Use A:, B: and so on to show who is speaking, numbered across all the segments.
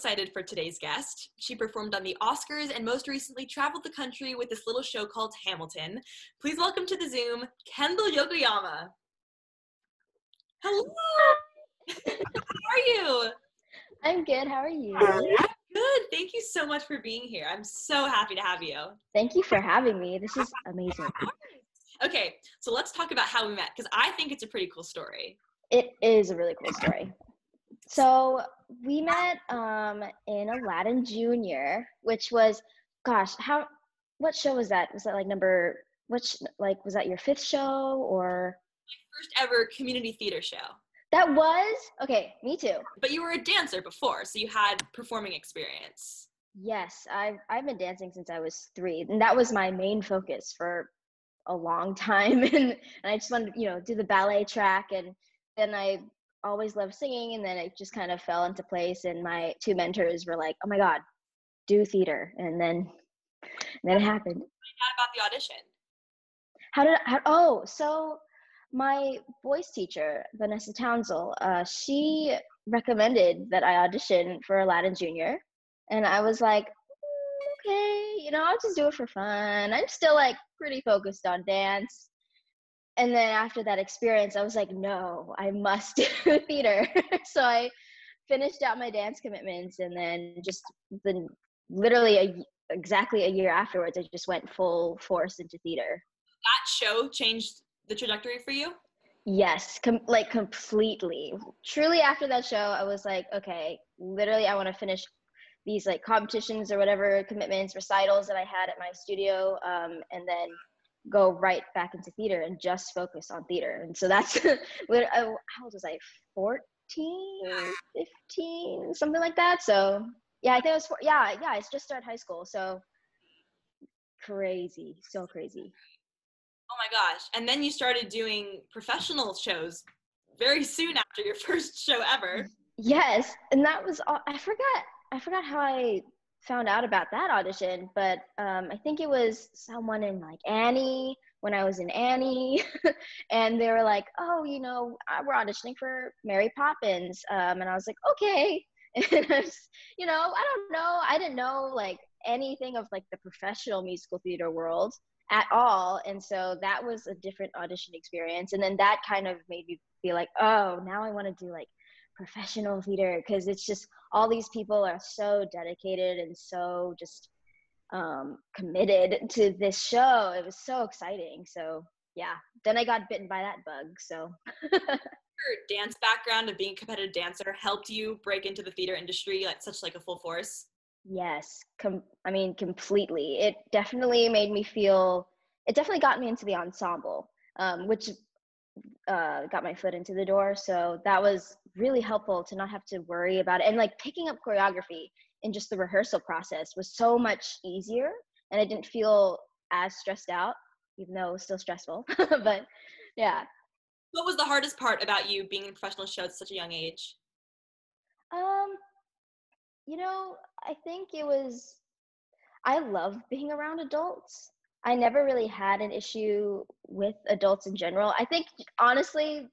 A: excited for today's guest. She performed on the Oscars and most recently traveled the country with this little show called Hamilton. Please welcome to the Zoom, Kendyl Yokoyama. Hello. How are you?
B: I'm good. How are you?
A: I'm good. Thank you so much for being here. I'm so happy to have you.
B: Thank you for having me. This is amazing.
A: Okay, so let's talk about how we met because I think it's a pretty cool story.
B: It is a really cool story. So we met um, in Aladdin Junior, which was, gosh, how? What show was that? Was that like number? Which like was that your fifth show or?
A: First ever community theater show.
B: That was okay. Me too.
A: But you were a dancer before, so you had performing experience.
B: Yes, I've I've been dancing since I was three, and that was my main focus for a long time. and, and I just wanted, to, you know, do the ballet track, and then I always loved singing, and then it just kind of fell into place. And my two mentors were like, "Oh my God, do theater," and then and then it happened.
A: How about the audition?
B: How did how, oh so my voice teacher Vanessa Townsell, uh, she recommended that I audition for Aladdin Junior, and I was like, mm, okay, you know, I'll just do it for fun. I'm still like pretty focused on dance. And then after that experience, I was like, no, I must do theater. so I finished out my dance commitments, and then just the literally a, exactly a year afterwards, I just went full force into theater.
A: That show changed the trajectory for you?
B: Yes, com- like completely. Truly, after that show, I was like, okay, literally, I want to finish these like competitions or whatever commitments, recitals that I had at my studio, um, and then go right back into theater and just focus on theater. And so that's oh, how old was I? 14, mm. 15, something like that. So yeah, I think I was, four, yeah, yeah, I just started high school. So crazy, so crazy.
A: Oh my gosh. And then you started doing professional shows very soon after your first show ever.
B: Yes. And that was, I forgot, I forgot how I found out about that audition, but um, I think it was someone in like Annie when I was in Annie, and they were like, "Oh, you know, we're auditioning for Mary Poppins," um, and I was like, "Okay." And I was, you know, I don't know. I didn't know like anything of like the professional musical theater world at all, and so that was a different audition experience. And then that kind of made me feel like, oh, now I want to do like professional theater because it's just all these people are so dedicated and so just um, committed to this show. It was so exciting. So yeah, then I got bitten by that bug. So
A: your dance background of being a competitive dancer helped you break into the theater industry like such like a full force?
B: Yes, com- I mean completely. It definitely made me feel. It definitely got me into the ensemble, um, which uh, got my foot into the door. So that was really helpful to not have to worry about it. And like picking up choreography in just the rehearsal process was so much easier. And I didn't feel as stressed out, even though it was still stressful. but yeah.
A: What was the hardest part about you being in professional show at such a young age?
B: Um, you know, I think it was, I love being around adults. I never really had an issue with adults in general. I think honestly,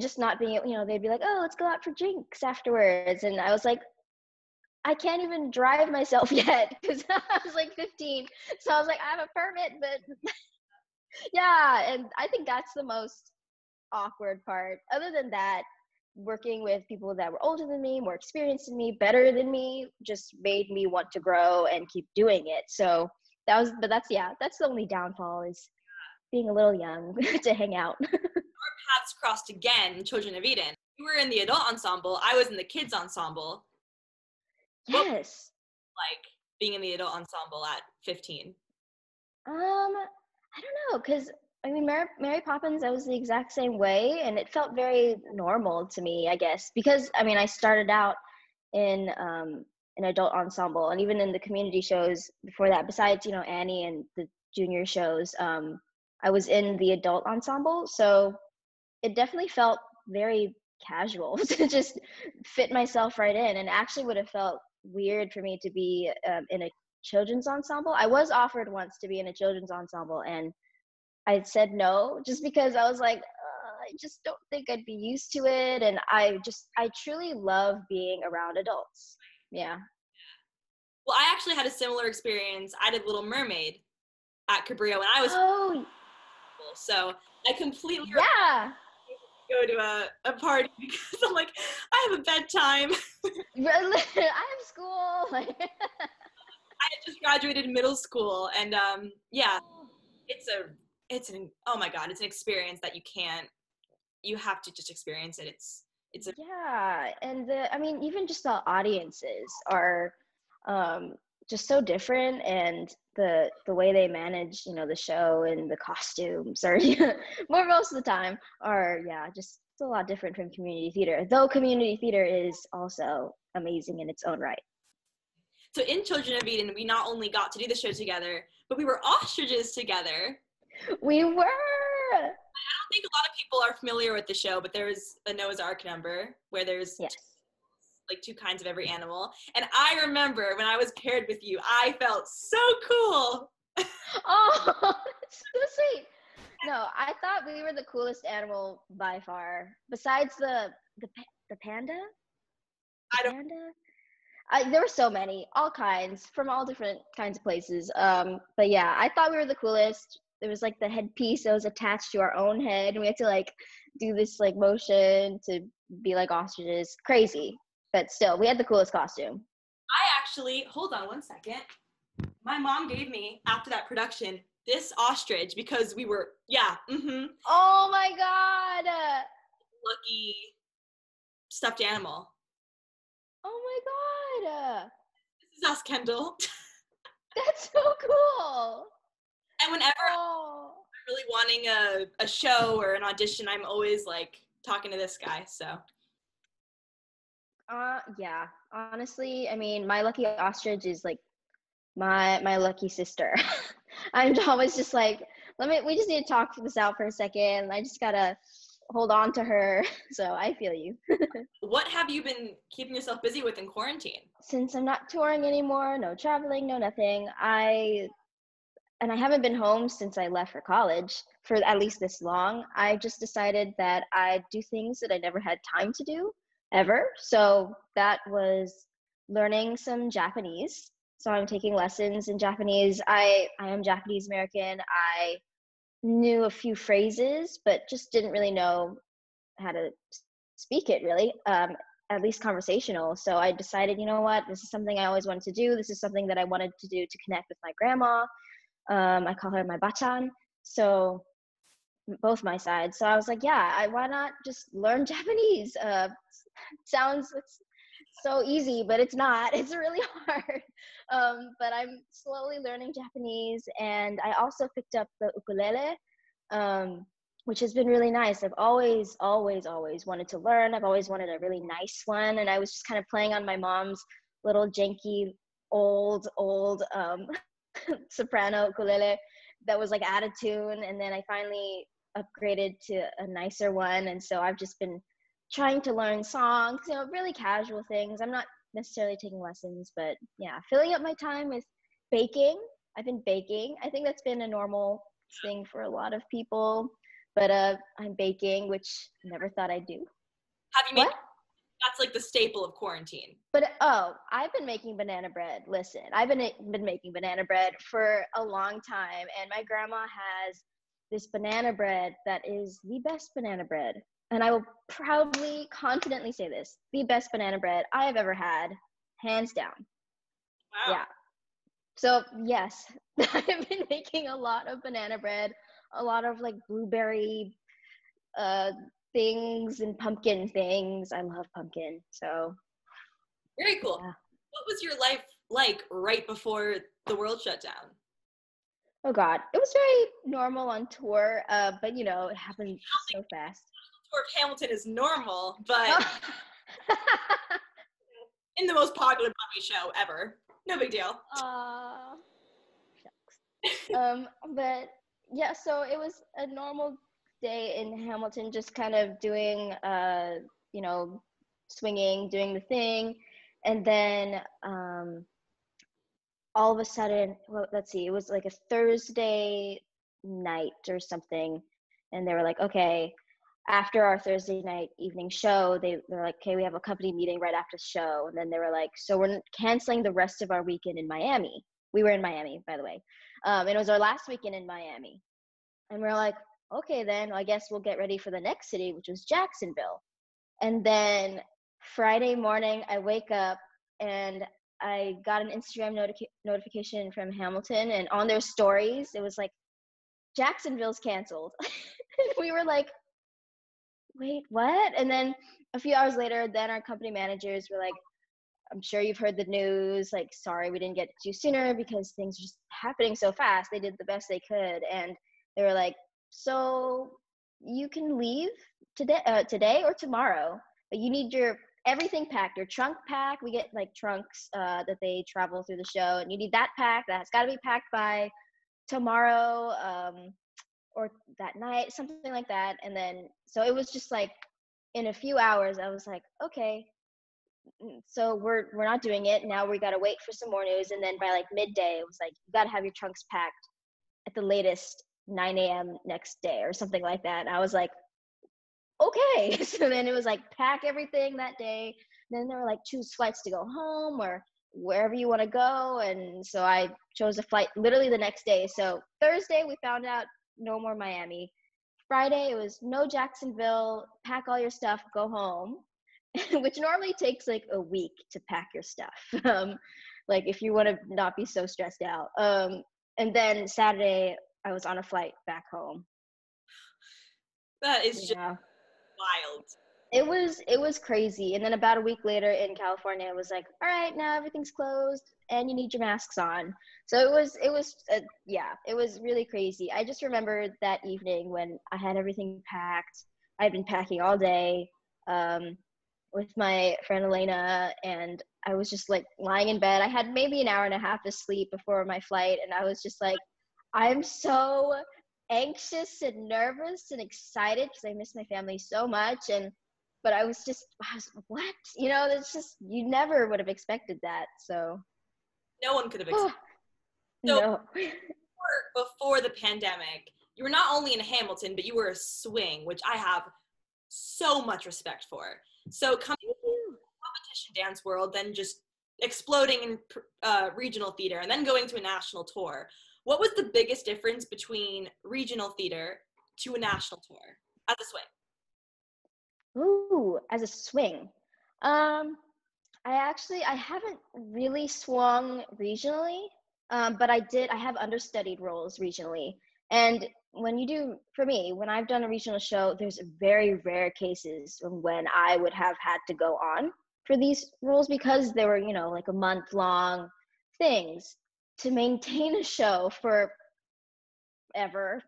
B: just not being, you know, they'd be like, "Oh, let's go out for drinks afterwards," and I was like, I can't even drive myself yet because I was like 15. So I was like, I have a permit, but yeah, and I think that's the most awkward part. Other than that, working with people that were older than me, more experienced than me, better than me, just made me want to grow and keep doing it. So that was but that's yeah that's the only downfall is being a little young to hang out
A: our paths crossed again children of eden. You were in the adult ensemble i was in the kids ensemble.
B: Yes.
A: like being in the adult ensemble at 15
B: um i don't know because i mean mary, mary poppins i was the exact same way and it felt very normal to me i guess because i mean i started out in um an adult ensemble and even in the community shows before that besides you know annie and the junior shows um, i was in the adult ensemble so it definitely felt very casual to just fit myself right in and actually would have felt weird for me to be um, in a children's ensemble i was offered once to be in a children's ensemble and i said no just because i was like uh, i just don't think i'd be used to it and i just i truly love being around adults Yeah.
A: Well, I actually had a similar experience. I did Little Mermaid at Cabrillo and I was
B: Oh,
A: so I completely
B: yeah.
A: Go to a, a party because I'm like, I have a bedtime.
B: I have school.
A: I just graduated middle school and um yeah, it's a it's an oh my god, it's an experience that you can't you have to just experience it. It's it's a
B: yeah, and the I mean, even just the audiences are um, just so different, and the the way they manage, you know, the show and the costumes are more most of the time are yeah, just it's a lot different from community theater. Though community theater is also amazing in its own right.
A: so in Children of Eden, we not only got to do the show together, but we were ostriches together.
B: We were.
A: I don't think a lot of people are familiar with the show, but there's a Noah's Ark number where there's
B: Yes.
A: Like two kinds of every animal. And I remember when I was paired with you, I felt so cool.
B: Oh, so sweet. No, I thought we were the coolest animal by far. Besides the the the panda.
A: I don't-
B: Panda. I, there were so many, all kinds, from all different kinds of places. Um, but yeah, I thought we were the coolest. There was like the headpiece that was attached to our own head, and we had to like do this like motion to be like ostriches. Crazy, but still, we had the coolest costume.
A: I actually, hold on one second. My mom gave me, after that production, this ostrich because we were, yeah, mm-hmm,
B: Oh my god!
A: Lucky stuffed animal.
B: Oh my god!
A: This is us, Kendyl.
B: That's so cool.
A: And whenever
B: Oh.
A: I'm really wanting a, a show or an audition, I'm always like talking to this guy. So
B: Uh yeah. Honestly, I mean, my lucky ostrich is like my my lucky sister. I'm always just like, let me we just need to talk this out for a second. I just gotta hold on to her. So I feel you.
A: what have you been keeping yourself busy with in quarantine?
B: Since I'm not touring anymore, no traveling, no nothing, I and I haven't been home since I left for college for at least this long. I just decided that I'd do things that I never had time to do ever. So that was learning some Japanese. So I'm taking lessons in Japanese. I I am Japanese American. I knew a few phrases, but just didn't really know how to speak it really. Um, at least conversational. So I decided, you know what, this is something I always wanted to do. This is something that I wanted to do to connect with my grandma. Um, I call her my bachan. So both my sides. So I was like, yeah, I, why not just learn Japanese? Uh, sounds so easy, but it's not. It's really hard. Um, but I'm slowly learning Japanese, and I also picked up the ukulele, um, which has been really nice. I've always, always, always wanted to learn. I've always wanted a really nice one, and I was just kind of playing on my mom's little janky, old, old um, soprano ukulele that was like out of tune, and then I finally upgraded to a nicer one, and so I've just been trying to learn songs, you know, really casual things. I'm not necessarily taking lessons, but yeah, filling up my time with baking. I've been baking. I think that's been a normal thing for a lot of people, but uh, I'm baking, which I never thought I'd do.
A: Have you made
B: What?
A: that's like the staple of quarantine?
B: But oh, I've been making banana bread. Listen, I've been been making banana bread for a long time, and my grandma has this banana bread that is the best banana bread. And I will proudly, confidently say this: the best banana bread I have ever had, hands down.
A: Wow.
B: Yeah. So yes, I've been making a lot of banana bread, a lot of like blueberry uh things and pumpkin things. I love pumpkin. So
A: Very cool.
B: Yeah.
A: What was your life like right before the world shut down?
B: Oh god, it was very normal on tour, uh, but you know, it happened so fast.
A: Tour of Hamilton is normal, but in the most popular Broadway show ever. No big deal.
B: Shucks. um, but yeah, so it was a normal day in Hamilton, just kind of doing, uh, you know, swinging, doing the thing, and then um, all of a sudden, well, let's see, it was like a Thursday night or something, and they were like, okay, after our Thursday night evening show, they they're like, "Okay, we have a company meeting right after the show," and then they were like, "So we're canceling the rest of our weekend in Miami." We were in Miami, by the way, um, and it was our last weekend in Miami, and we are like, "Okay, then I guess we'll get ready for the next city, which was Jacksonville." And then Friday morning, I wake up and I got an Instagram notica- notification from Hamilton, and on their stories, it was like, Jacksonville's canceled. we were like, wait, what? And then a few hours later, then our company managers were like, I'm sure you've heard the news. Like, sorry, we didn't get to you sooner because things are just happening so fast. They did the best they could. And they were like, so you can leave today, uh, today or tomorrow, but you need your everything packed. Your trunk packed. We get like trunks uh, that they travel through the show, and you need that pack. That's got to be packed by tomorrow um, or that night, something like that. And then, so it was just like in a few hours, I was like, okay, mm, so we're we're not doing it now. We got to wait for some more news, and then by like midday, it was like you got to have your trunks packed at the latest 9 a.m. next day or something like that. And I was like, okay. So then it was like pack everything that day. Then there were like choose flights to go home or wherever you want to go. And so I chose a flight literally the next day. So Thursday we found out no more Miami. Friday it was no Jacksonville, pack all your stuff, go home, which normally takes like a week to pack your stuff. Um, like if you want to not be so stressed out. Um, and then Saturday I was on a flight back home.
A: That is just yeah wild.
B: It was it was crazy. And then about a week later in California, it was like, all right, now everything's closed and you need your masks on. So it was it was uh, yeah, it was really crazy. I just remember that evening when I had everything packed. I'd been packing all day um, with my friend Elena, and I was just like lying in bed. I had maybe an hour and a half of sleep before my flight, and I was just like, I'm so anxious and nervous and excited because I miss my family so much. And but I was just, I was, what? You know, it's just you never would have expected that. So
A: no one could have expected. so no. before the pandemic, you were not only in Hamilton, but you were a swing, which I have so much respect for. So coming to competition dance world, then just exploding in uh, regional theater, and then going to a national tour. What was the biggest difference between regional theater to a national tour as a swing?
B: Ooh, as a swing. Um, I actually I haven't really swung regionally, um, but I did. I have understudied roles regionally, and when you do for me when i've done a regional show there's very rare cases when i would have had to go on for these roles because they were you know like a month long things to maintain a show for ever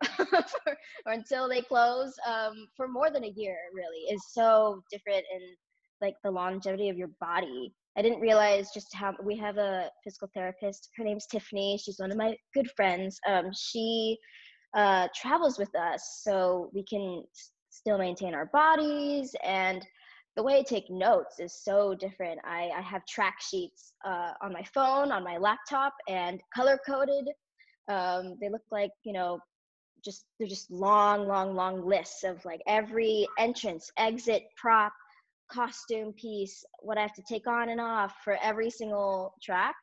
B: or until they close um, for more than a year really is so different in like the longevity of your body. I didn't realize just how we have a physical therapist. Her name's tiffany. She's one of my good friends. Um, she uh, travels with us so we can s- still maintain our bodies and the way I take notes is so different. I, I have track sheets uh, on my phone, on my laptop, and color coded. Um, they look like, you know, just they're just long, long, long lists of like every entrance, exit, prop, costume piece, what I have to take on and off for every single track.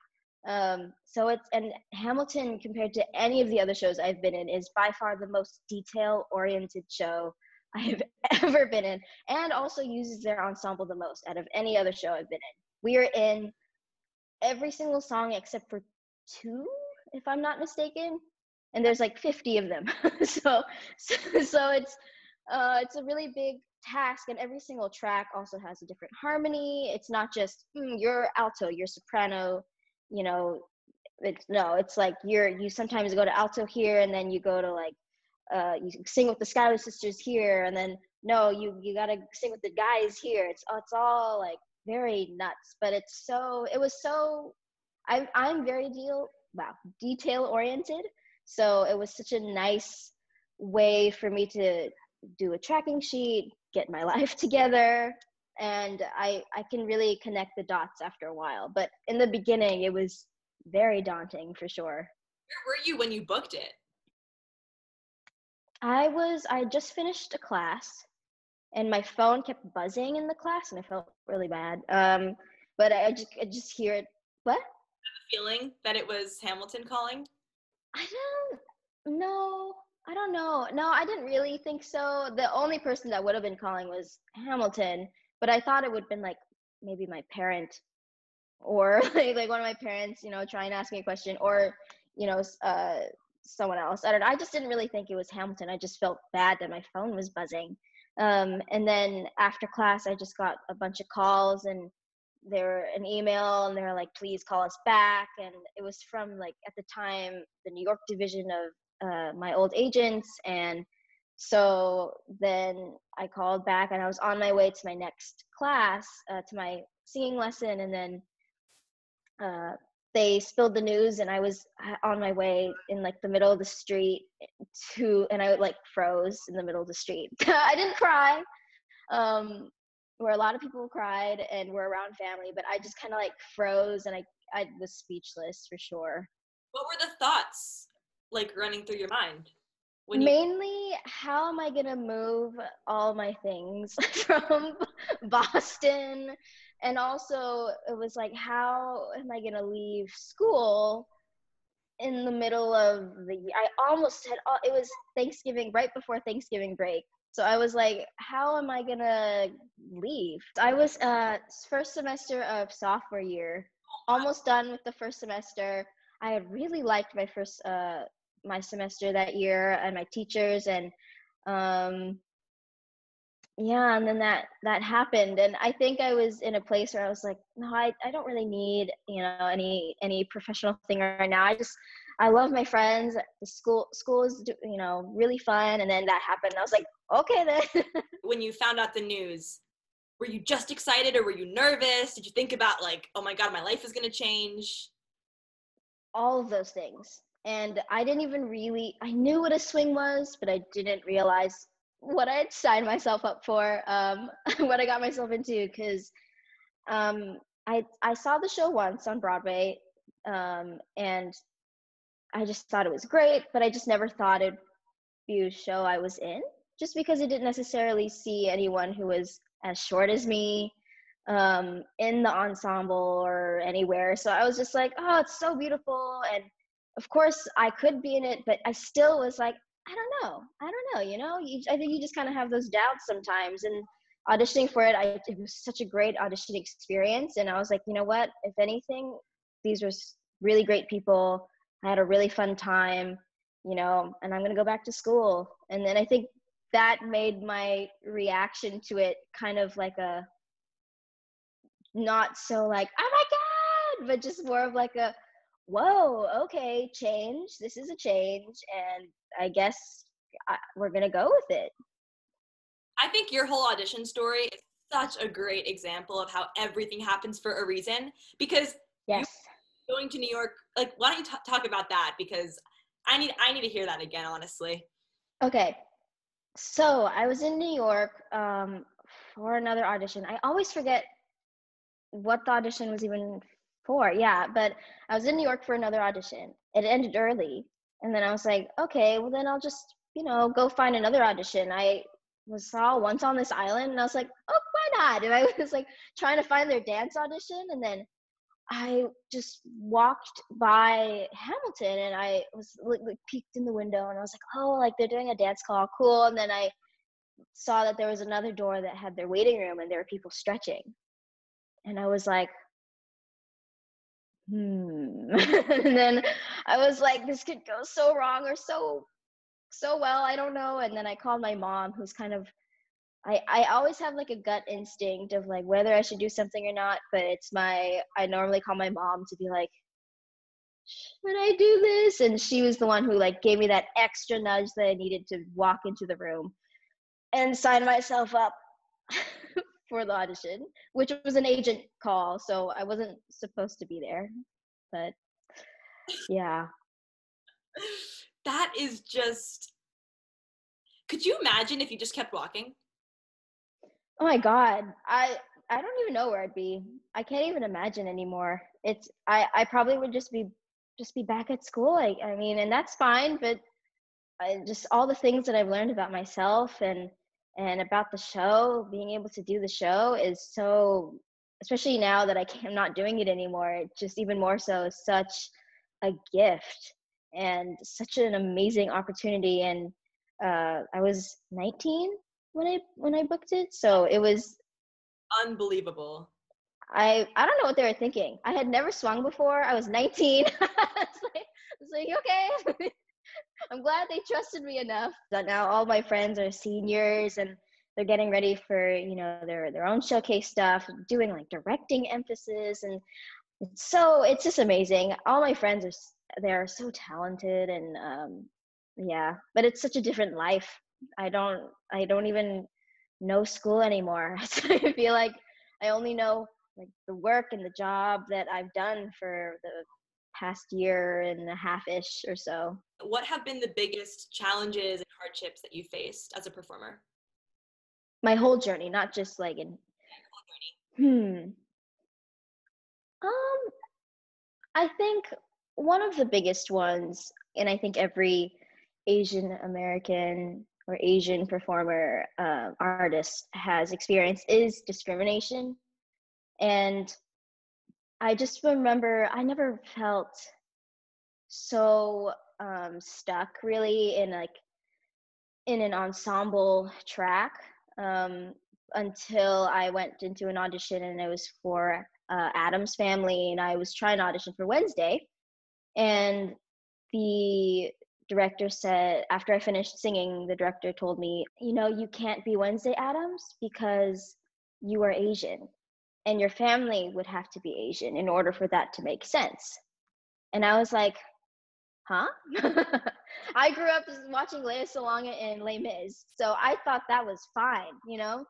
B: Um, so it's and Hamilton compared to any of the other shows I've been in is by far the most detail oriented show I have ever been in, and also uses their ensemble the most out of any other show I've been in. We are in every single song except for two, if I'm not mistaken, and there's like 50 of them. so, so, so it's uh, it's a really big task, and every single track also has a different harmony. It's not just mm, you're alto, you're soprano, you know. It's no, it's like you're you sometimes go to alto here, and then you go to like uh, you sing with the Schuyler sisters here, and then no, you you gotta sing with the guys here. It's it's all like very nuts, but it's so it was so. I'm I'm very deal wow detail oriented, so it was such a nice way for me to do a tracking sheet, get my life together, and I I can really connect the dots after a while. But in the beginning, it was very daunting for sure.
A: Where were you when you booked it?
B: I was I just finished a class and my phone kept buzzing in the class, and I felt really bad. Um, but I just I just hear it. What?
A: Feeling that it was Hamilton calling.
B: I don't know. I don't know. No, I didn't really think so. The only person that would have been calling was Hamilton, but I thought it would have been like maybe my parent or like, like one of my parents, you know, trying to ask me a question or, you know, uh, someone else. I don't know. I just didn't really think it was Hamilton. I just felt bad that my phone was buzzing. Um, and then after class, I just got a bunch of calls and they were an email and they were like, please call us back. And it was from like at the time, the New York division of uh, my old agents and so then i called back and i was on my way to my next class uh, to my singing lesson and then uh, they spilled the news and i was uh, on my way in like the middle of the street to and i like froze in the middle of the street i didn't cry um where a lot of people cried and were around family but i just kind of like froze and i i was speechless for sure
A: what were the thoughts like running through your mind?
B: You- Mainly, how am I gonna move all my things from Boston? And also, it was like, how am I gonna leave school in the middle of the? I almost said, oh, it was Thanksgiving, right before Thanksgiving break. So I was like, how am I gonna leave? I was uh first semester of sophomore year, almost done with the first semester. I had really liked my first uh my semester that year and my teachers and um yeah and then that that happened and i think i was in a place where i was like no i, I don't really need you know any any professional thing right now i just i love my friends the school school is you know really fun and then that happened i was like okay then.
A: When you found out the news were you just excited or were you nervous? Did you think about like oh my god my life is going to change?
B: All of those things and I didn't even really I knew what a swing was, but I didn't realize what I had signed myself up for, um, what I got myself into, because um, I I saw the show once on Broadway, um, and I just thought it was great, but I just never thought it'd be a show I was in, just because I didn't necessarily see anyone who was as short as me um, in the ensemble or anywhere. So I was just like, oh, it's so beautiful, and of course I could be in it, but I still was like, I don't know. I don't know. You know, you, I think you just kind of have those doubts sometimes. And auditioning for it, I, it was such a great audition experience. And I was like, you know what? If anything, these were really great people. I had a really fun time, you know, and I'm going to go back to school. And then I think that made my reaction to it kind of like a not so like, oh my God, but just more of like a, whoa, okay, change. This is a change. And I guess I, we're going to go with it.
A: I think your whole audition story is such a great example of how everything happens for a reason because
B: yes
A: going to new york like why don't you t- talk about that because i need i need to hear that again honestly
B: okay so i was in new york um, for another audition i always forget what the audition was even for. yeah. But I was in New York for another audition. It ended early. And then I was like, okay, well, then I'll just, you know, go find another audition. I was saw once on this island and I was like, oh, why not? And I was like trying to find their dance audition. And then I just walked by Hamilton and I was like, peeked in the window and I was like, oh, like they're doing a dance call, cool. And then I saw that there was another door that had their waiting room and there were people stretching. And I was like, hmm. and then I was like, this could go so wrong or so so well, I don't know. And then I called my mom, who's kind of I, I always have like a gut instinct of like whether I should do something or not, but it's my I normally call my mom to be like, should I do this? And she was the one who like gave me that extra nudge that I needed to walk into the room and sign myself up for the audition, which was an agent call, so I wasn't supposed to be there. But yeah.
A: That is just Could you imagine if you just kept walking?
B: Oh my god. I I don't even know where I'd be. I can't even imagine anymore. It's I I probably would just be just be back at school. I I mean, and that's fine, but I just all the things that I've learned about myself and and about the show being able to do the show is so especially now that I am not doing it anymore it's just even more so such a gift and such an amazing opportunity and uh, I was 19 when I when I booked it so it was
A: unbelievable.
B: I I don't know what they were thinking. I had never swung before I was 19 it's like, like okay I'm glad they trusted me enough that now all my friends are seniors and they're getting ready for you know their their own showcase stuff, doing like directing emphasis, and so it's just amazing. All my friends are they are so talented and um, yeah, but it's such a different life. I don't I don't even know school anymore. I feel like I only know like the work and the job that I've done for the past year and a half ish or so.
A: What have been the biggest challenges and hardships that you faced as a performer?
B: My whole journey, not just like in. Hmm. Um, I think one of the biggest ones, and I think every Asian American or Asian performer uh, artist has experienced is discrimination. And I just remember I never felt so um, stuck really in like in an ensemble track um, until I went into an audition and it was for uh, Addams Family and I was trying to audition for Wednesday and the director said after I finished singing the director told me you know you can't be Wednesday Addams because you are Asian and your family would have to be Asian in order for that to make sense. And I was like, huh? I grew up watching Lea Salonga and Les Mis, so I thought that was fine, you know?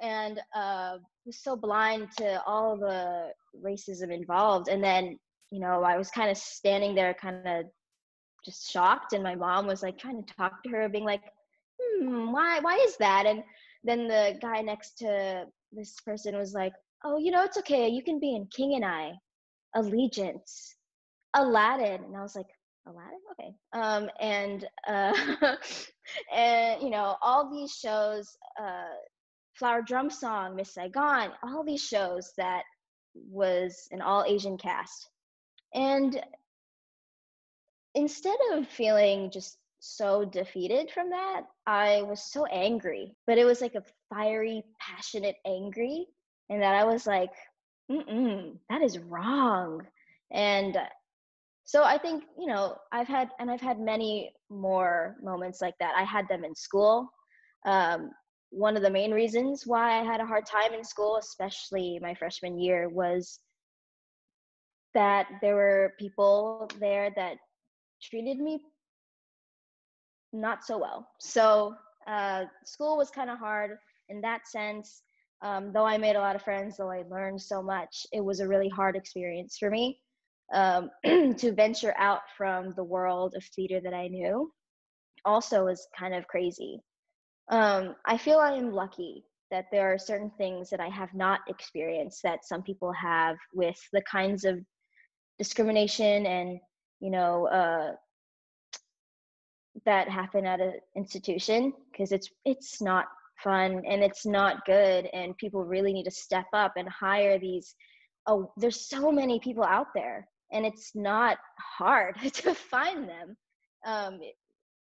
B: And uh, was so blind to all the racism involved. And then, you know, I was kind of standing there, kind of just shocked. And my mom was like trying to talk to her, being like, hmm, why, why is that? And then the guy next to this person was like, oh, you know, it's okay. You can be in King and I, Allegiance, Aladdin. And I was like, Aladdin? Okay. Um, and, uh, and, you know, all these shows, uh, Flower Drum Song, Miss Saigon, all these shows that was an all Asian cast. And instead of feeling just so defeated from that, I was so angry, but it was like a fiery, passionate angry and that I was like, mm that is wrong. And so I think, you know, I've had, and I've had many more moments like that. I had them in school. Um, one of the main reasons why I had a hard time in school, especially my freshman year, was that there were people there that treated me not so well. So uh, school was kind of hard in that sense um, though I made a lot of friends, though I learned so much, it was a really hard experience for me um, to venture out from the world of theater that I knew. Also, was kind of crazy. Um, I feel I am lucky that there are certain things that I have not experienced that some people have with the kinds of discrimination and you know uh, that happen at an institution because it's it's not fun and it's not good and people really need to step up and hire these oh there's so many people out there and it's not hard to find them um,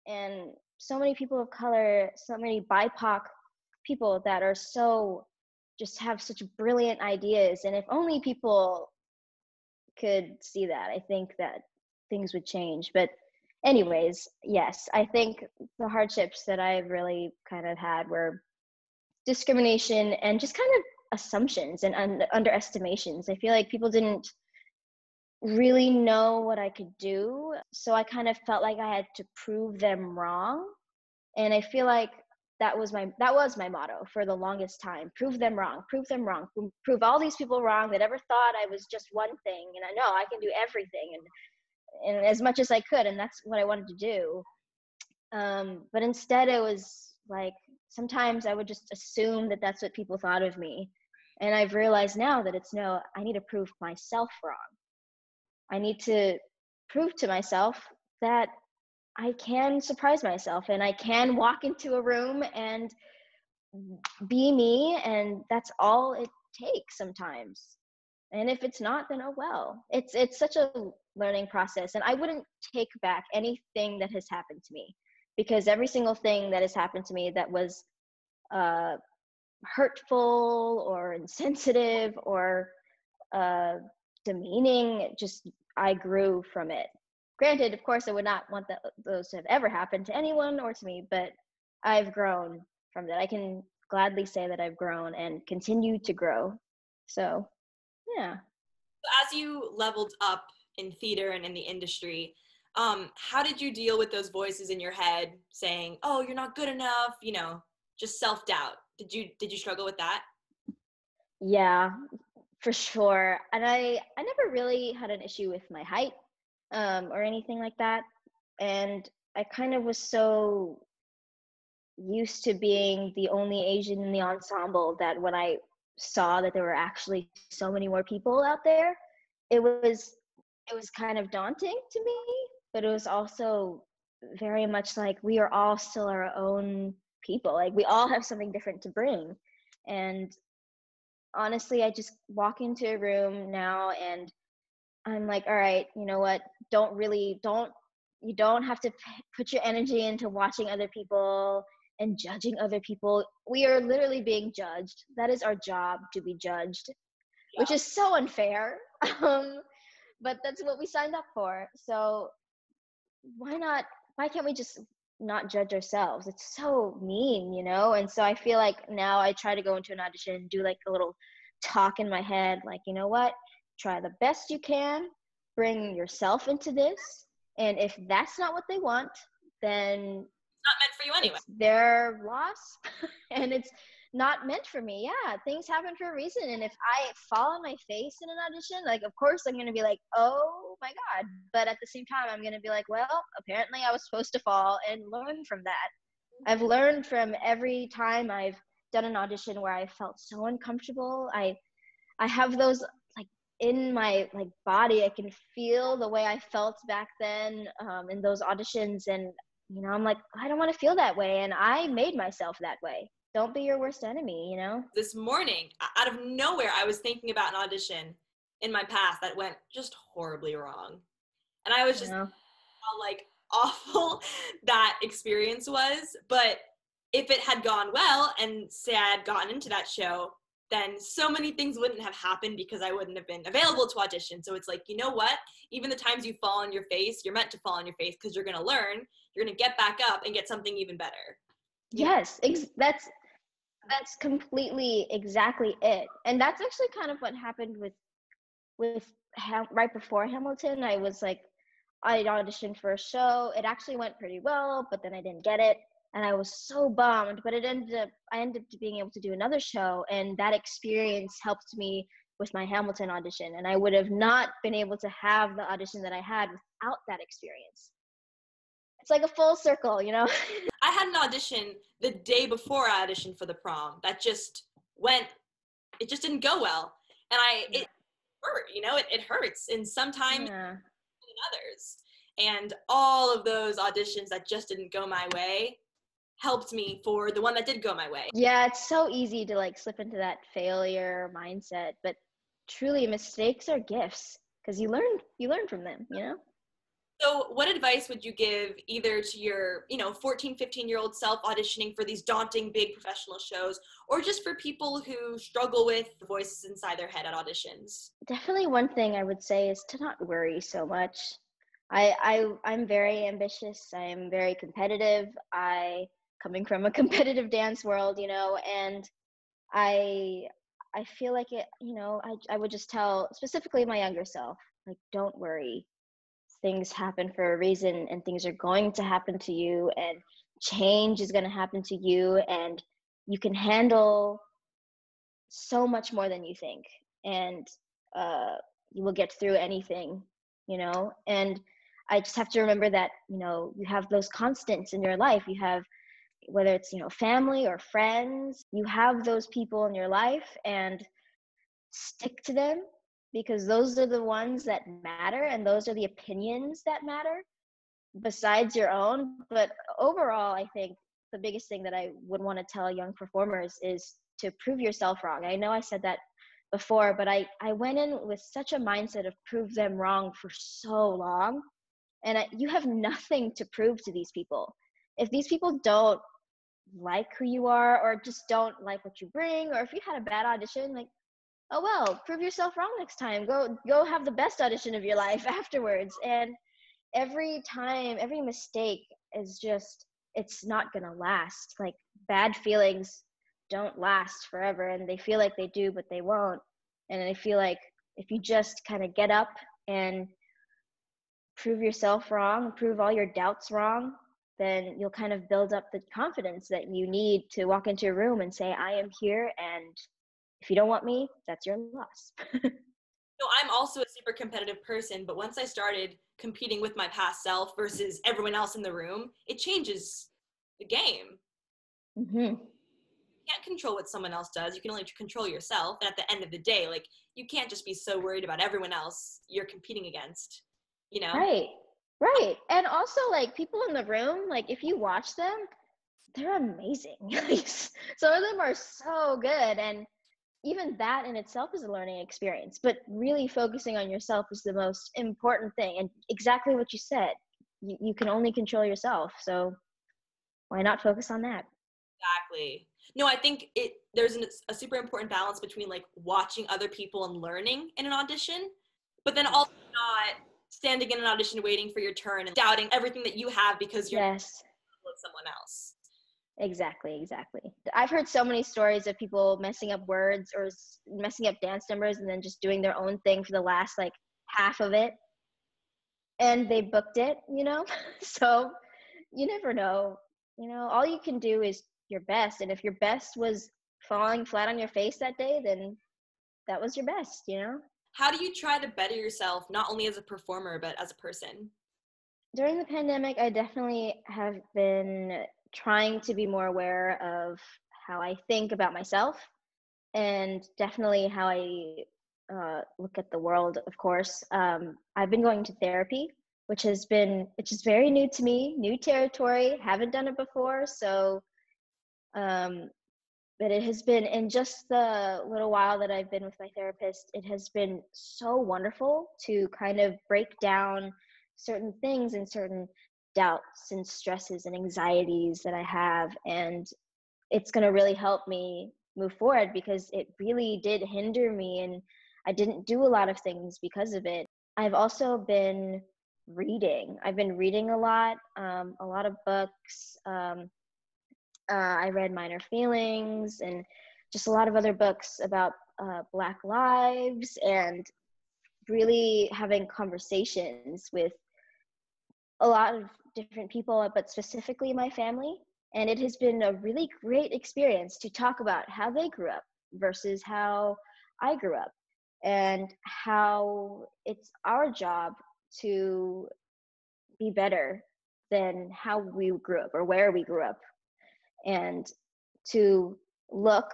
B: and so many people of color so many bipoc people that are so just have such brilliant ideas and if only people could see that i think that things would change but anyways, yes, I think the hardships that I've really kind of had were discrimination and just kind of assumptions and un- underestimations. I feel like people didn't really know what I could do, so I kind of felt like I had to prove them wrong. And I feel like that was my that was my motto for the longest time prove them wrong prove them wrong prove all these people wrong that ever thought i was just one thing and i know i can do everything and and as much as I could, and that's what I wanted to do. Um, but instead, it was like sometimes I would just assume that that's what people thought of me, and I've realized now that it's no. I need to prove myself wrong. I need to prove to myself that I can surprise myself and I can walk into a room and be me and that's all it takes sometimes. And if it's not then oh well. It's it's such a learning process and i wouldn't take back anything that has happened to me because every single thing that has happened to me that was uh, hurtful or insensitive or uh, demeaning just i grew from it. Granted of course i would not want that, those to have ever happened to anyone or to me but i've grown from that. I can gladly say that i've grown and continue to grow. So yeah.
A: As you leveled up in theater and in the industry um, how did you deal with those voices in your head saying oh you're not good enough you know just self-doubt? Did you did you struggle with that?
B: Yeah for sure and i i never really had an issue with my height um, or anything like that and i kind of was so used to being the only asian in the ensemble that when i saw that there were actually so many more people out there it was it was kind of daunting to me but it was also very much like we are all still our own people like we all have something different to bring and honestly i just walk into a room now and i'm like all right you know what don't really don't you don't have to p- put your energy into watching other people and judging other people. We are literally being judged. That is our job to be judged, yeah. which is so unfair. Um, but that's what we signed up for. So why not? Why can't we just not judge ourselves? It's so mean, you know? And so I feel like now I try to go into an audition and do like a little talk in my head, like, you know what? Try the best you can, bring yourself into this. And if that's not what they want, then it's
A: not meant for you anyway.
B: It's their loss and it's not meant for me. Yeah, things happen for a reason. And if I fall on my face in an audition, like, of course, I'm going to be like, oh my God. But at the same time, I'm going to be like, well, apparently I was supposed to fall and learn from that. I've learned from every time I've done an audition where I felt so uncomfortable. I, I have those like in my like body. I can feel the way I felt back then um, in those auditions, and you know, I'm like, I don't want to feel that way. And I made myself that way. Don't be your worst enemy, you know?
A: This morning, out of nowhere, I was thinking about an audition in my past that went just horribly wrong. And I was just how like awful that experience was. But if it had gone well and say I had gotten into that show, then so many things wouldn't have happened because I wouldn't have been available to audition. So it's like, you know what? Even the times you fall on your face, you're meant to fall on your face because you're going to learn you're going to get back up and get something even better
B: yes ex- that's that's completely exactly it and that's actually kind of what happened with with Ham- right before hamilton. I was like i auditioned for a show. It actually went pretty well but then i didn't get it and i was so bummed but it ended up i ended up being able to do another show and that experience helped me with my hamilton audition and i would have not been able to have the audition that i had without that experience it's like a full circle, you know?
A: I had an audition the day before I auditioned for the prom that just went, it just didn't go well. And I, yeah. it hurt, you know, it, it hurts. And sometimes yeah. in others. And all of those auditions that just didn't go my way helped me for the one that did go my way.
B: Yeah, it's so easy to like slip into that failure mindset, but truly mistakes are gifts because you learn you learn from them, you know?
A: So, what advice would you give either to your, you know, 14, 15 year old self auditioning for these daunting big professional shows, or just for people who struggle with the voices inside their head at auditions?
B: Definitely, one thing I would say is to not worry so much. I, I I'm very ambitious. I am very competitive. I coming from a competitive dance world, you know, and I I feel like it, you know, I I would just tell specifically my younger self, like don't worry things happen for a reason and things are going to happen to you and change is going to happen to you and you can handle so much more than you think and uh, you will get through anything you know? And i just have to remember that you know you have those constants in your life. You have whether it's you know family or friends you have those people in your life and stick to them because those are the ones that matter and those are the opinions that matter besides your own but overall i think the biggest thing that I would want to tell young performers is to prove yourself wrong. I know I said that before, but I, I went in with such a mindset of prove them wrong for so long. And I, you have nothing to prove to these people. If these people don't like who you are or just don't like what you bring, or if you had a bad audition, like, oh well, prove yourself wrong next time. Go go have the best audition of your life afterwards. And every time, every mistake is just it's not gonna last. Like bad feelings don't last forever and they feel like they do but they won't and i feel like if you just kind of get up and prove yourself wrong prove all your doubts wrong then you'll kind of build up the confidence that you need to walk into a room and say i am here and if you don't want me that's your loss
A: so i'm also a super competitive person but once i started competing with my past self versus everyone else in the room it changes the game
B: mm-hmm
A: can't control what someone else does. You can only control yourself. And at the end of the day, like you can't just be so worried about everyone else you're competing against, you know?
B: Right. Right. And also like people in the room, like if you watch them, they're amazing. Some of them are so good. And even that in itself is a learning experience. But really focusing on yourself is the most important thing. And exactly what you said. You, you can only control yourself. So why not focus on that?
A: Exactly. No, I think it there's an, a super important balance between like watching other people and learning in an audition, but then also not standing in an audition waiting for your turn and doubting everything that you have because you're
B: yes.
A: with someone else.
B: Exactly, exactly. I've heard so many stories of people messing up words or messing up dance numbers and then just doing their own thing for the last like half of it. And they booked it, you know? so you never know. You know, all you can do is your best. And if your best was falling flat on your face that day, then that was your best, you know?
A: How do you try to better yourself, not only as a performer, but as a person?
B: During the pandemic, I definitely have been trying to be more aware of how I think about myself and definitely how I uh, look at the world, of course. Um, I've been going to therapy, which has been, which is very new to me, new territory, haven't done it before. So um, but it has been in just the little while that I've been with my therapist, it has been so wonderful to kind of break down certain things and certain doubts and stresses and anxieties that I have. And it's going to really help me move forward because it really did hinder me and I didn't do a lot of things because of it. I've also been reading. I've been reading a lot, um, a lot of books. Um, uh, I read Minor Feelings and just a lot of other books about uh, Black lives and really having conversations with a lot of different people, but specifically my family. And it has been a really great experience to talk about how they grew up versus how I grew up and how it's our job to be better than how we grew up or where we grew up and to look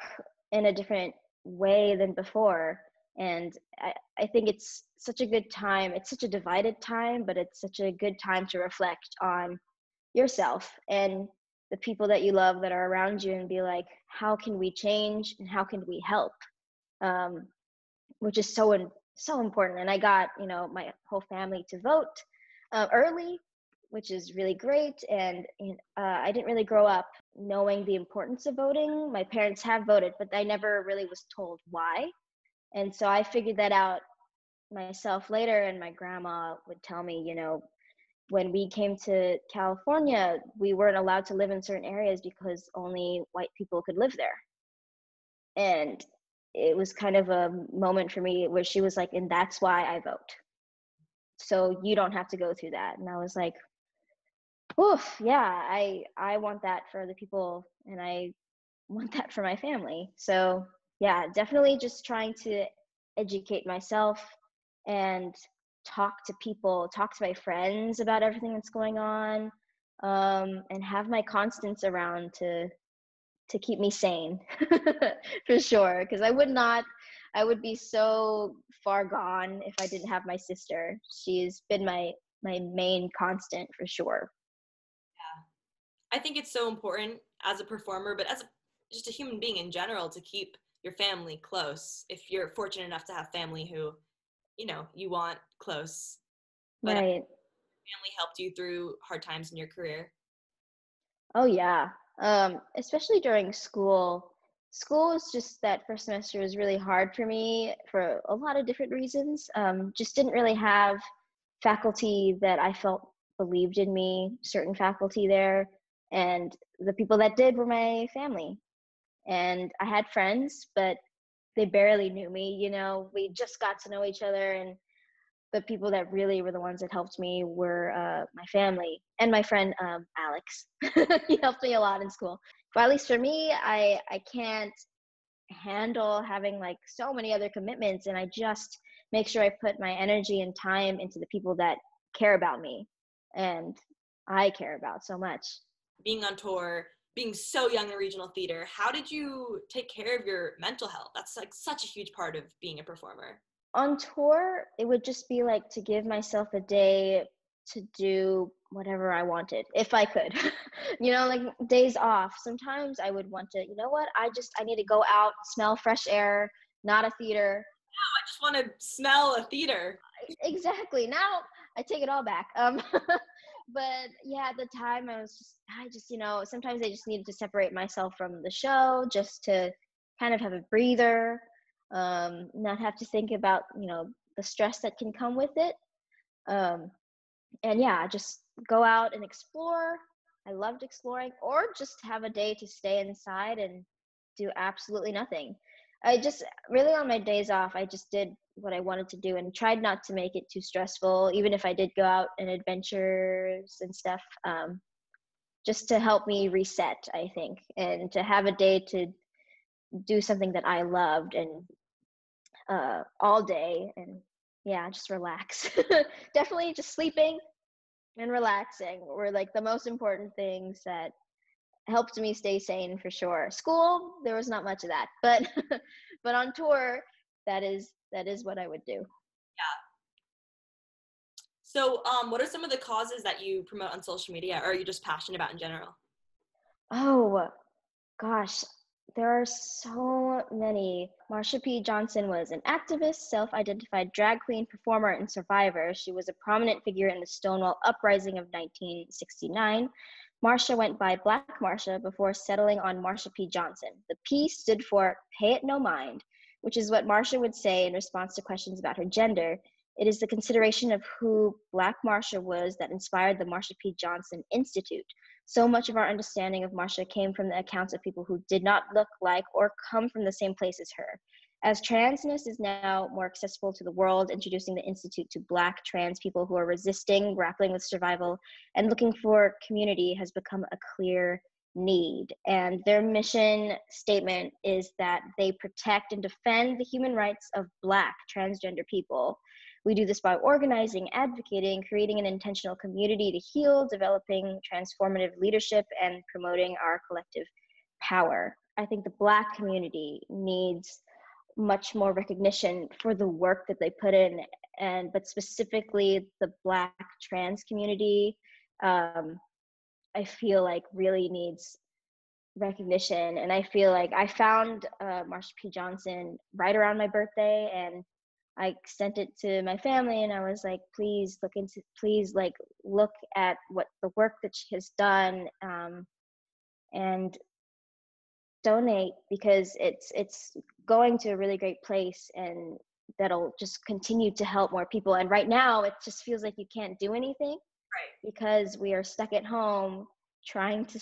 B: in a different way than before and I, I think it's such a good time it's such a divided time but it's such a good time to reflect on yourself and the people that you love that are around you and be like how can we change and how can we help um, which is so so important and i got you know my whole family to vote uh, early which is really great. And uh, I didn't really grow up knowing the importance of voting. My parents have voted, but I never really was told why. And so I figured that out myself later. And my grandma would tell me, you know, when we came to California, we weren't allowed to live in certain areas because only white people could live there. And it was kind of a moment for me where she was like, and that's why I vote. So you don't have to go through that. And I was like, oof, yeah, I I want that for the people and I want that for my family. So yeah, definitely just trying to educate myself and talk to people, talk to my friends about everything that's going on, um, and have my constants around to to keep me sane for sure. Because I would not, I would be so far gone if I didn't have my sister. She's been my my main constant for sure.
A: Yeah, I think it's so important as a performer, but as a, just a human being in general to keep your family close if you're fortunate enough to have family who, you know, you want close.
B: But right.
A: family helped you through hard times in your career.
B: Oh yeah. Um, especially during school. School was just that first semester was really hard for me for a lot of different reasons. Um, just didn't really have faculty that I felt believed in me, certain faculty there, and the people that did were my family. And I had friends, but they barely knew me, you know, we just got to know each other and the people that really were the ones that helped me were uh, my family and my friend um, Alex. he helped me a lot in school. But at least for me, I I can't handle having like so many other commitments, and I just make sure I put my energy and time into the people that care about me and I care about so much.
A: Being on tour, being so young in regional theater, how did you take care of your mental health? That's like such a huge part of being a performer.
B: On tour, it would just be like to give myself a day to do whatever I wanted if I could. you know, like days off. Sometimes I would want to, you know what? I just I need to go out, smell fresh air, not a theater, No,
A: I just want to smell a theater.
B: Exactly. Now I take it all back. Um, but yeah, at the time I was just, I just, you know, sometimes I just needed to separate myself from the show just to kind of have a breather, um, not have to think about, you know, the stress that can come with it. Um, and yeah, just go out and explore. I loved exploring, or just have a day to stay inside and do absolutely nothing. I just really on my days off, I just did what I wanted to do and tried not to make it too stressful, even if I did go out and adventures and stuff, um, just to help me reset, I think, and to have a day to do something that I loved and uh, all day and yeah, just relax. Definitely just sleeping and relaxing were like the most important things that helped me stay sane for sure. School, there was not much of that, but but on tour, that is that is what I would do.
A: Yeah. So, um, what are some of the causes that you promote on social media, or are you just passionate about in general?
B: Oh, gosh, there are so many. Marsha P. Johnson was an activist, self identified drag queen, performer, and survivor. She was a prominent figure in the Stonewall Uprising of 1969. Marsha went by Black Marsha before settling on Marsha P. Johnson. The P stood for Pay It No Mind, which is what Marsha would say in response to questions about her gender. It is the consideration of who Black Marsha was that inspired the Marsha P. Johnson Institute. So much of our understanding of Marsha came from the accounts of people who did not look like or come from the same place as her. As transness is now more accessible to the world, introducing the Institute to Black trans people who are resisting, grappling with survival, and looking for community has become a clear need. And their mission statement is that they protect and defend the human rights of Black transgender people. We do this by organizing, advocating, creating an intentional community to heal, developing transformative leadership, and promoting our collective power. I think the Black community needs much more recognition for the work that they put in and but specifically the black trans community um, i feel like really needs recognition. And i feel like i found uh, marsha p. Johnson right around my birthday and i sent it to my family and i was like please look into please like look at what the work that she has done um, and donate because it's it's going to a really great place and that'll just continue to help more people. And right now it just feels like you can't do anything
A: right.
B: because we are stuck at home trying to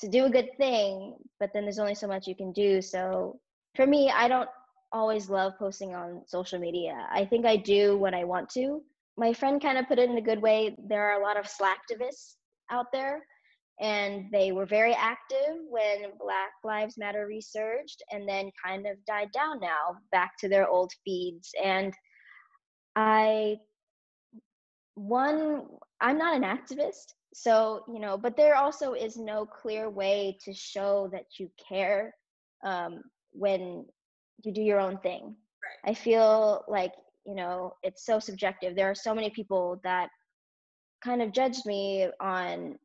B: to do a good thing but then there's only so much you can do. So for me i don't always love posting on social media. I think i do when i want to. My friend kind of put it in a good way. There are a lot of slacktivists out there and they were very active when black lives matter resurged and then kind of died down now back to their old feeds. And i one i'm not an activist so you know but there also is no clear way to show that you care um, when you do your own thing.
A: Right.
B: i feel like you know it's so subjective. There are so many people that kind of judged me on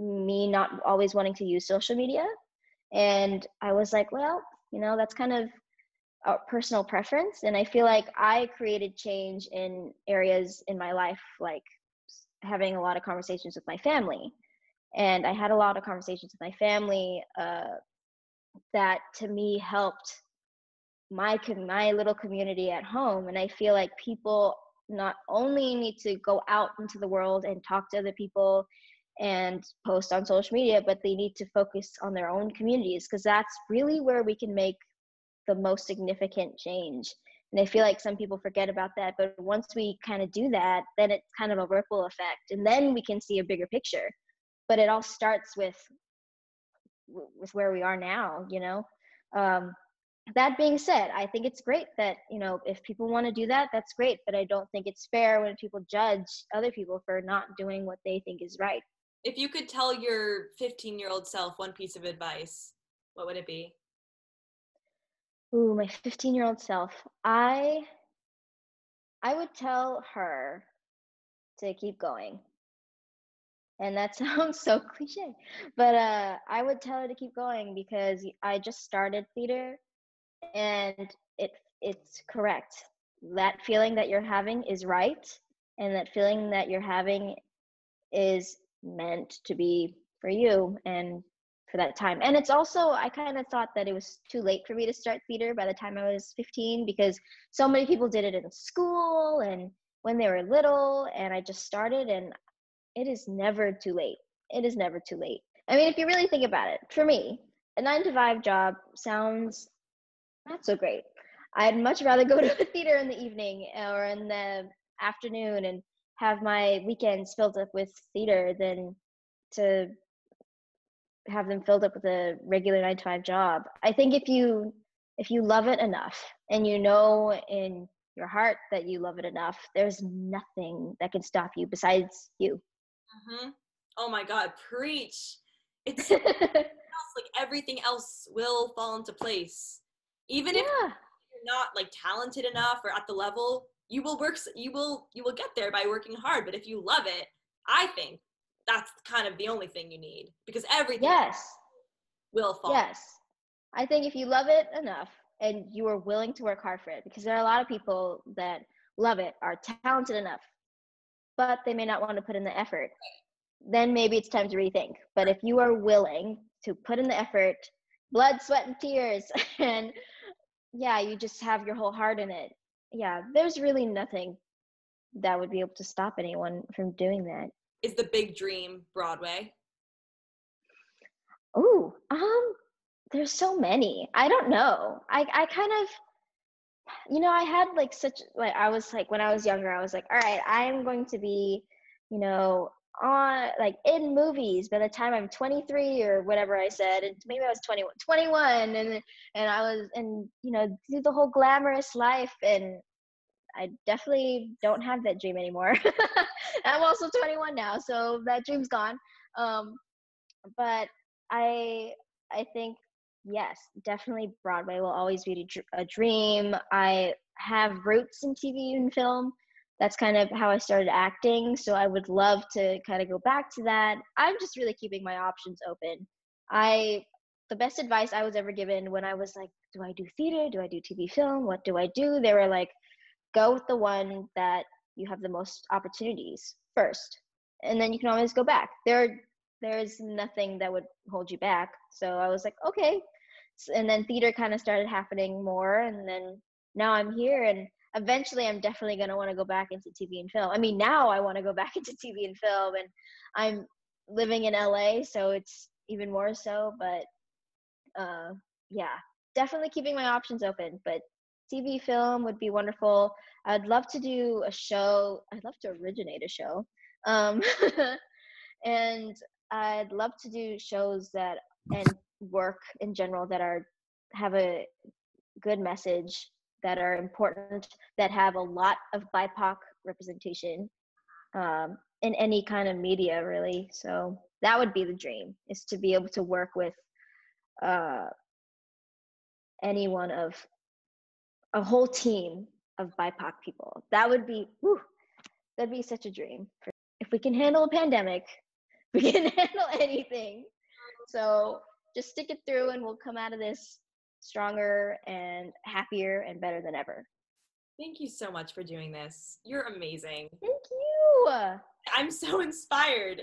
B: me not always wanting to use social media. And I was like, well, you know, that's kind of a personal preference. And I feel like I created change in areas in my life, like having a lot of conversations with my family. And I had a lot of conversations with my family uh, that to me helped my my little community at home and i feel like people not only need to go out into the world and talk to other people and post on social media but they need to focus on their own communities because that's really where we can make the most significant change. And i feel like some people forget about that but once we kind of do that then it's kind of a ripple effect and then we can see a bigger picture. But it all starts with with where we are now you know? Um, that being said i think it's great that you know if people want to do that that's great but i don't think it's fair when people judge other people for not doing what they think is right
A: if you could tell your 15 year old self one piece of advice what would it be?
B: Ooh my 15 year old self. I i would tell her to keep going. And that sounds so cliche but uh i would tell her to keep going because i just started theater and it it's correct. That feeling that you're having is right and that feeling that you're having is meant to be for you and for that time. And it's also i kind of thought that it was too late for me to start theater by the time i was 15 because so many people did it in school and when they were little and i just started and it is never too late. It is never too late. I mean if you really think about it for me a nine to five job sounds not so great. I'd much rather go to the theater in the evening or in the afternoon and have my weekends filled up with theater than to have them filled up with a regular nine to five job. I think if you if you love it enough and you know in your heart that you love it enough, there's nothing that can stop you besides you.
A: Mm-hmm. Oh my God, preach! It's like everything else will fall into place even yeah. if you're not like talented enough or at the level you will work you will you will get there by working hard but if you love it i think that's kind of the only thing you need because everything
B: yes.
A: will fall.
B: Yes. I think if you love it enough and you are willing to work hard for it because there are a lot of people that love it are talented enough but they may not want to put in the effort then maybe it's time to rethink. But if you are willing to put in the effort blood sweat and tears and yeah, you just have your whole heart in it. Yeah, there's really nothing that would be able to stop anyone from doing that.
A: Is the big dream Broadway?
B: Oh, um, there's so many. I don't know. I I kind of you know, I had like such like I was like when I was younger, I was like, all right, I'm going to be, you know, on like in movies by the time I'm 23 or whatever I said, and maybe I was 21, 21, and and I was and you know do the whole glamorous life, and I definitely don't have that dream anymore. I'm also 21 now, so that dream's gone. Um, but I I think yes, definitely Broadway will always be a dream. I have roots in TV and film that's kind of how I started acting. So I would love to kind of go back to that. I'm just really keeping my options open. I the best advice I was ever given when I was like, do I do theater? Do I do TV film? What do I do? They were like, go with the one that you have the most opportunities first. And then you can always go back. There there's nothing that would hold you back. So I was like, okay. And then theater kind of started happening more and then now I'm here and eventually I'm definitely going to want to go back into TV and film. I mean, now I want to go back into TV and film and I'm living in LA, so it's even more so, but uh yeah, definitely keeping my options open, but TV film would be wonderful. I'd love to do a show. I'd love to originate a show. Um and I'd love to do shows that and work in general that are have a good message that are important that have a lot of BIPOC representation um, in any kind of media, really. So that would be the dream: is to be able to work with uh, any one of a whole team of BIPOC people. That would be, whew, that'd be such a dream. If we can handle a pandemic, we can handle anything. So just stick it through and we'll come out of this stronger and happier and better than ever.
A: Thank you so much for doing this. You're amazing.
B: Thank you.
A: I'm so inspired.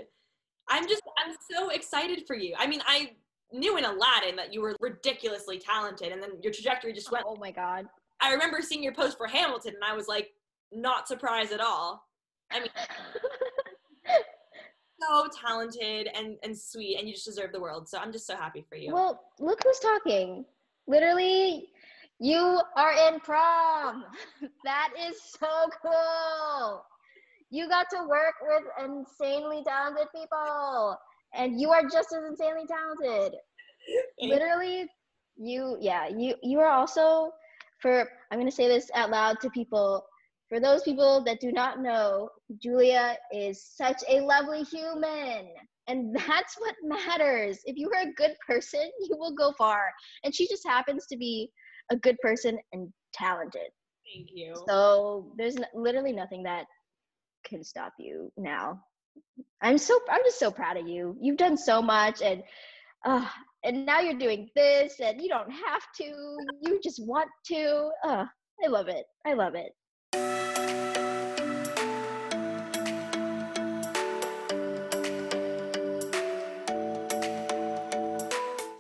A: I'm just, I'm so excited for you. I mean, I knew in Aladdin that you were ridiculously talented, and then your trajectory just went.
B: Oh my God.
A: I remember seeing your post for Hamilton, and I was like, not surprised at all. I mean, so talented and, and sweet, and you just deserve the world. So I'm just so happy for you.
B: Well, look who's talking. Literally, you are in prom. that is so cool. You got to work with insanely talented people, and you are just as insanely talented. Literally, you yeah you you are also for I'm gonna say this out loud to people. For those people that do not know, Julia is such a lovely human. And that's what matters. If you are a good person, you will go far. And she just happens to be a good person and talented.
A: Thank you.
B: So there's n- literally nothing that can stop you now. I'm so I'm just so proud of you. You've done so much and uh and now you're doing this and you don't have to. You just want to. Uh I love it. I love it.